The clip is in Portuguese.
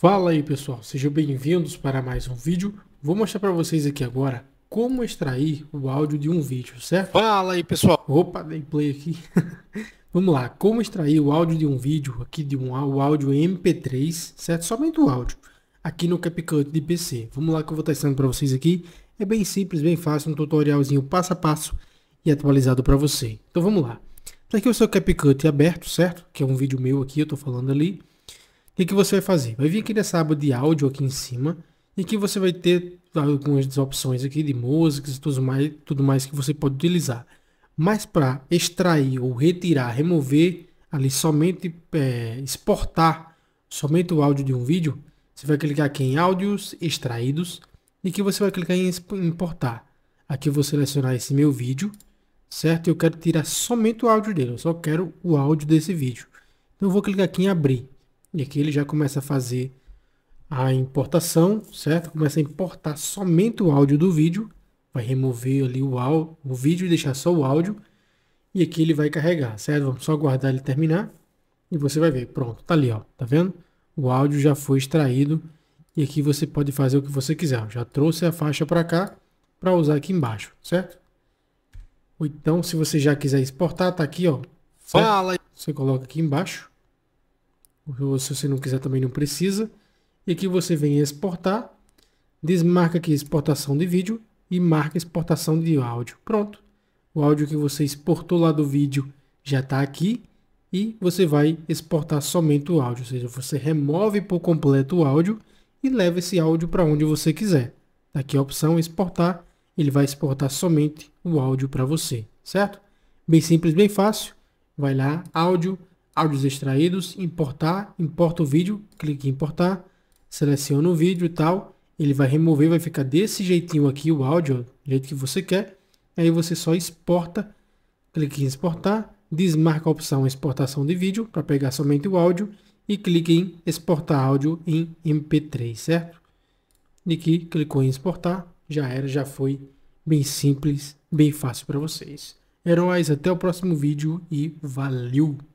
Fala aí pessoal, sejam bem-vindos para mais um vídeo. Vou mostrar para vocês aqui agora como extrair o áudio de um vídeo, certo? Fala aí pessoal. Opa, dei play aqui. Vamos lá, como extrair o áudio de um vídeo aqui de um o áudio MP3, certo? Somente o áudio aqui no CapCut de PC. Vamos lá que eu vou estar ensinando para vocês aqui. É bem simples, bem fácil, um tutorialzinho passo a passo e atualizado para você. Então vamos lá. Tá aqui o seu CapCut aberto, certo? Que é um vídeo meu aqui, eu estou falando ali que, que você vai fazer? Vai vir aqui nessa aba de áudio aqui em cima e aqui você vai ter algumas opções aqui de músicas e tudo mais, tudo mais que você pode utilizar. Mas para extrair ou retirar, remover ali somente é, exportar somente o áudio de um vídeo, você vai clicar aqui em áudios extraídos e aqui você vai clicar em importar. Aqui eu vou selecionar esse meu vídeo, certo? Eu quero tirar somente o áudio dele, eu só quero o áudio desse vídeo. Então eu vou clicar aqui em abrir. E aqui ele já começa a fazer a importação, certo? Começa a importar somente o áudio do vídeo. Vai remover ali o, áudio, o vídeo e deixar só o áudio. E aqui ele vai carregar, certo? Vamos só aguardar ele terminar. E você vai ver, pronto, tá ali, ó, tá vendo? O áudio já foi extraído. E aqui você pode fazer o que você quiser. Já trouxe a faixa para cá para usar aqui embaixo, certo? Ou então, se você já quiser exportar, tá aqui, ó. Certo? Fala. Você coloca aqui embaixo se você não quiser também não precisa. E aqui você vem em exportar, desmarca aqui exportação de vídeo e marca exportação de áudio. Pronto. O áudio que você exportou lá do vídeo já está aqui e você vai exportar somente o áudio, ou seja, você remove por completo o áudio e leva esse áudio para onde você quiser. Tá aqui a opção exportar, ele vai exportar somente o áudio para você, certo? Bem simples, bem fácil. Vai lá, áudio, áudios extraídos, importar, importa o vídeo, clique em importar, seleciona o vídeo e tal, ele vai remover, vai ficar desse jeitinho aqui o áudio, do jeito que você quer, aí você só exporta, clique em exportar, desmarca a opção exportação de vídeo para pegar somente o áudio e clique em exportar áudio em MP3, certo? E aqui clicou em exportar, já era, já foi bem simples, bem fácil para vocês. Heróis, até o próximo vídeo e valeu!